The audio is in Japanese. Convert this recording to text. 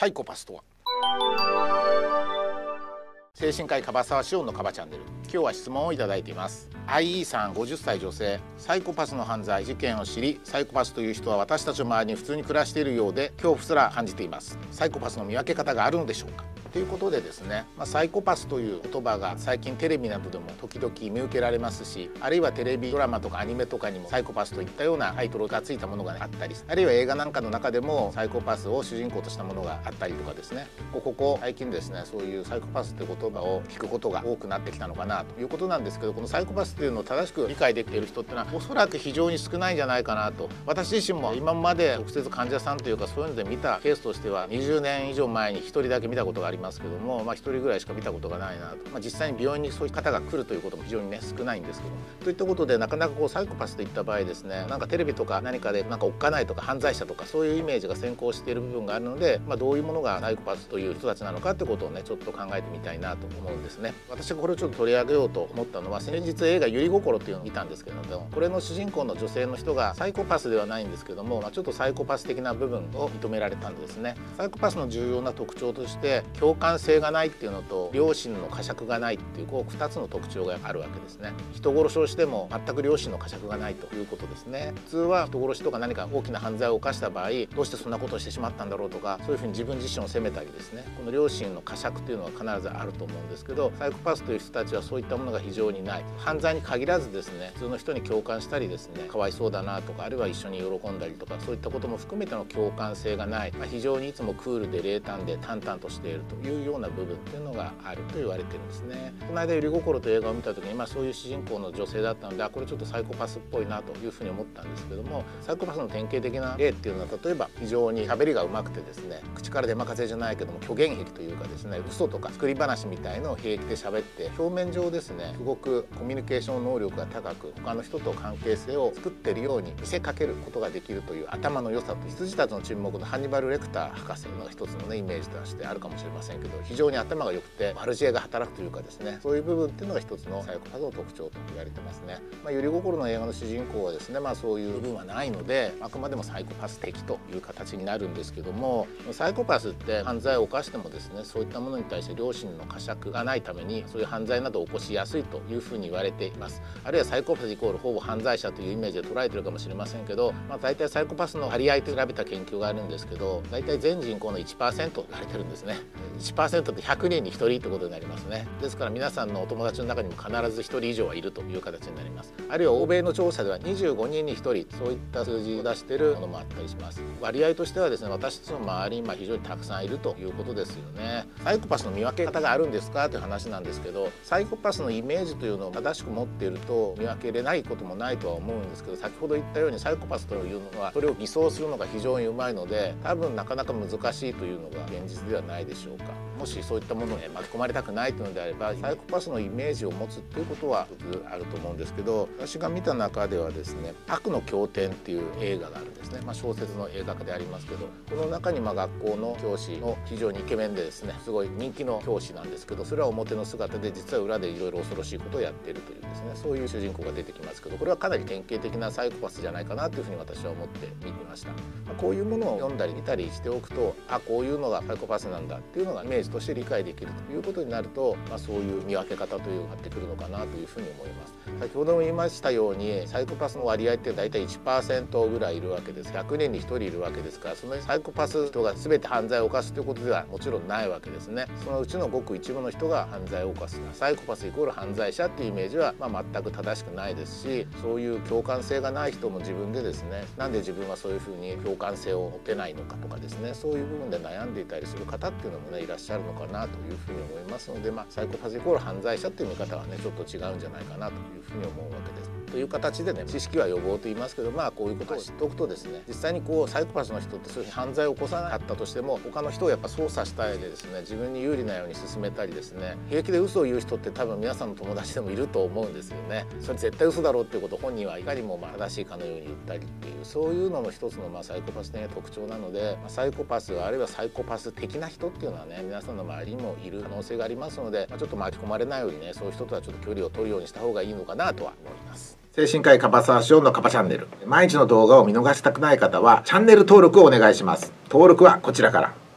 サイコパスとは？精神科医樺沢志音のカバチャンネル。今日は質問をいただいています。IE さん50歳女性。サイコパスの犯罪事件を知りサイコパスという人は私たちの周りに普通に暮らしているようで恐怖すら感じています。サイコパスの見分け方があるのでしょうか？ということでですね、まあ、サイコパスという言葉が最近テレビなどでも時々見受けられますしあるいはテレビドラマとかアニメとかにもサイコパスといったようなタイトルがついたものがあったりあるいは映画なんかの中でもサイコパスを主人公としたものがあったりとかですね。ここ最近ですねそういうサイコパスって言葉を聞くことが多くなってきたのかなということなんですけどこのサイコパスっていうのを正しく理解できている人っていうのはおそらく非常に少ないんじゃないかなと。私自身も今まで直接患者さんというかそういうので見たケースとしては20年以上前に1人だけ見たことがありますけども、まあ、1人ぐらいしか見たことがないなと、まあ、実際に病院にそういう方が来るということも非常にね少ないんですけどといったことでなかなかこうサイコパスといった場合ですねなんかテレビとか何かでなんかおっかないとか犯罪者とかそういうイメージが先行している部分があるので、まあ、どういうものがサイコパスという人たちなのかってことをねちょっと考えてみたいなと思うんですね。私がこれをちょっと取り上げようと思ったのは先日映画「ゆり心」っていうのを見たんですけどもこれの主人公の女性の人がサイコパスではないんですけども、まあ、ちょっとサイコパス的な部分を認められたんですね。サイコパスの重要な特徴として共感性がないっていうのと両親の呵責がないっていうこう2つの特徴があるわけですね。人殺しをしても全く両親の呵責がないということですね。普通は人殺しとか何か大きな犯罪を犯した場合どうしてそんなことをしてしまったんだろうとかそういうふうに自分自身を責めたりですね。この両親の呵責というのは必ずあると思うんですけどサイコパスという人たちはそういったものが非常にない。犯罪に限らずですね普通の人に共感したりですねかわいそうだなとかあるいは一緒に喜んだりとかそういったことも含めての共感性がない、まあ、非常にいつもクールで冷淡で淡々としていると。いうような部分っていうのがあると言われてるんですね。この間「ゆり心」という映画を見た時に、まあ、そういう主人公の女性だったのであこれちょっとサイコパスっぽいなというふうに思ったんですけどもサイコパスの典型的な例っていうのは例えば非常に喋りがうまくてですね口から出まかせじゃないけども虚言癖というかですね嘘とか作り話みたいのを平気で喋って表面上ですねすごくコミュニケーション能力が高く他の人と関係性を作ってるように見せかけることができるという頭の良さと羊たちの沈黙のハンニバル・レクター博士の一つのねイメージとしてあるかもしれません。けど非常に頭が良くて悪知恵が働くというかですねそういう部分っていうのが一つのサイコパスの特徴と言われてますね。まあ、ゆり心の映画の主人公はですねまあそういう部分はないのであくまでもサイコパス的という形になるんですけどもサイコパスって犯罪を犯してもですねそういったものに対して両親の呵責がないためにそういう犯罪などを起こしやすいというふうに言われていますあるいはサイコパスイコールほぼ犯罪者というイメージで捉えてるかもしれませんけど、まあ、大体サイコパスの割合と調べた研究があるんですけど大体全人口の1%と言われてるんですね1%って100人に1人ってことになりますね。ですから皆さんのお友達の中にも必ず1人以上はいるという形になります。あるいは欧米の調査では25人に1人そういった数字を出しているものもあったりします。割合としてはですね私たちの周りに非常にたくさんいるということですよね。サイコパスの見分け方があるんですかという話なんですけどサイコパスのイメージというのを正しく持っていると見分けれないこともないとは思うんですけど先ほど言ったようにサイコパスというのはそれを偽装するのが非常にうまいので多分なかなか難しいというのが現実ではないでしょうか。もしそういったものに巻き込まれたくないというのであればサイコパスのイメージを持つっていうことは一つあると思うんですけど私が見た中ではですね「悪の経典」っていう映画があるんですね、まあ、小説の映画化でありますけどこの中にま学校の教師の非常にイケメンでですねすごい人気の教師なんですけどそれは表の姿で実は裏でいろいろ恐ろしいことをやってるというですねそういう主人公が出てきますけどこれはかなり典型的なサイコパスじゃないかなというふうに私は思って見てました、まあ、こういうものを読んだり見たりしておくとあこういうのがサイコパスなんだっていうのがイメージとして理解できるということになると、まあ、そういう見分け方というのがってくるのかなというふうに思います。先ほども言いましたようにサイコパスの割合って大体1%ぐらいいるわけです。100年に1人いるわけですからそのサイコパス人が全て犯罪を犯すということではもちろんないわけですね。そのうちのごく一部の人が犯罪を犯す。サイコパスイコール犯罪者っていうイメージは、まあ、全く正しくないですしそういう共感性がない人も自分でですね。なんで自分はそういうふうに共感性を持てないのかとかですね。そういう部分で悩んでいたりする方っていうのもねいらっしゃるのかなというふうに思いますので、まあ、サイコパスイコール犯罪者という見方はねちょっと違うんじゃないかなというふうに思うわけです。という形でね知識は予防と言いますけどまあこういうことを知っておくとですね実際にこうサイコパスの人ってそういう犯罪を起こさなかったとしても他の人をやっぱ操作したいでですね自分に有利なように進めたりですね平気で嘘を言う人って多分皆さんの友達でもいると思うんですよねそれ絶対嘘だろうっていうことを本人はいかにもま正しいかのように言ったりっていうそういうのの一つのまあサイコパス的な特徴なので、サイコパスあるいはサイコパス的な人っていうのはね皆さんの周りにもいる可能性がありますので、まあ、ちょっと巻き込まれないようにねそういう人とはちょっと距離を取るようにした方がいいのかなとは思います。精神科医カバサーションのカバチャンネル。毎日の動画を見逃したくない方はチャンネル登録をお願いします。登録はこちらから。